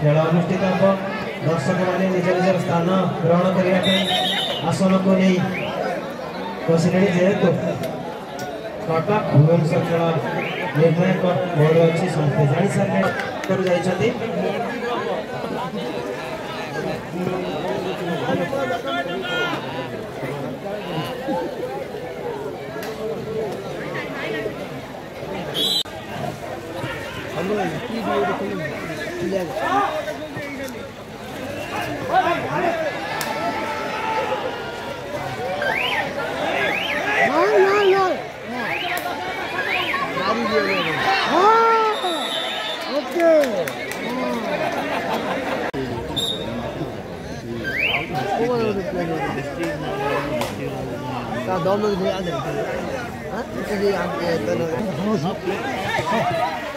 खेल अनुष्ठित हम दर्शक मान निज निज स्थान ग्रहण करने आसन को नहीं कसले जेहेतु कटक भुवनेश्वर खेल निर्णय मोर अच्छी समस्ते जा सारे जा Güler. Lan lan lan. Hadi geliyorum. Ha! Okey. Daha doğru bir şey anlayın. Ha? Bir şey anlayın.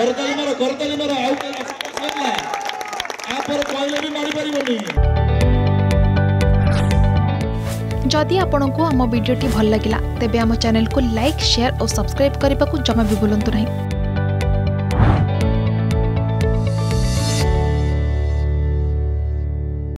करतली मारो करतली मारो आउ के आसला आपर कोइले भी मारि परिबनी जदि आपण आम भिड्टे भल लगा तेब आम को लाइक सेयार और सब्सक्राइब करने को जमा भी भूलु ना